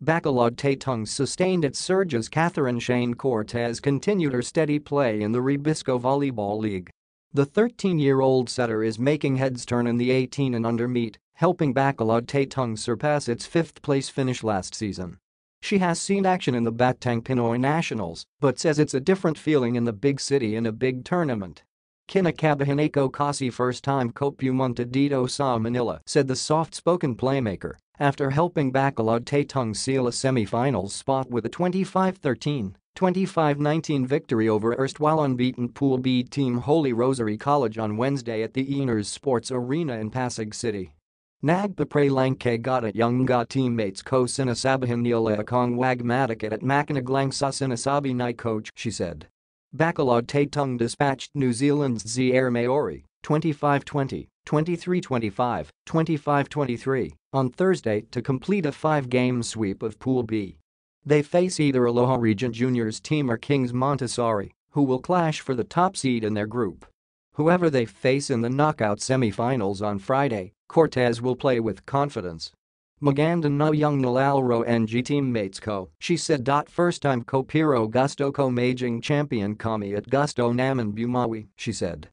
Bacolod Tay Tung sustained its surge as Katherine Shaine Cortez continued her steady play in the Rebisco Volleyball League. The 13-year-old setter is making heads turn in the 18 and under meet, helping Bacolod Tay Tung surpass its fifth-place finish last season. She has seen action in the Batang Pinoy Nationals, but says it's a different feeling in the big city in a big tournament. Kinakabahinako Kasi first-time Kopumunta Dito sa Manila said the soft-spoken playmaker after helping Bacolod Tay Tung seal a semi-finals spot with a 25-13 25-19 victory over erstwhile unbeaten Pool B team Holy Rosary College on Wednesday at the Ynares Sports Arena in Pasig City. Nagpapray Langke got at Youngga teammates ko sinasabihan nila akong wagmatikat at makinaglang sa sinasabi ni coach, she said. Bacolod Tay Tung dispatched New Zealand's Z-Air Maori 25-20, 23-25, 25-23 on Thursday to complete a five-game sweep of Pool B. They face either Aloha Region Juniors team or Kings Montessori, who will clash for the top seed in their group. Whoever they face in the knockout semi-finals on Friday, Cortez will play with confidence. Maganda no young Nalalro NG teammates ko, she said. First time Kopiro Gusto ko maging champion kami at Gusto naman bumawi, she said.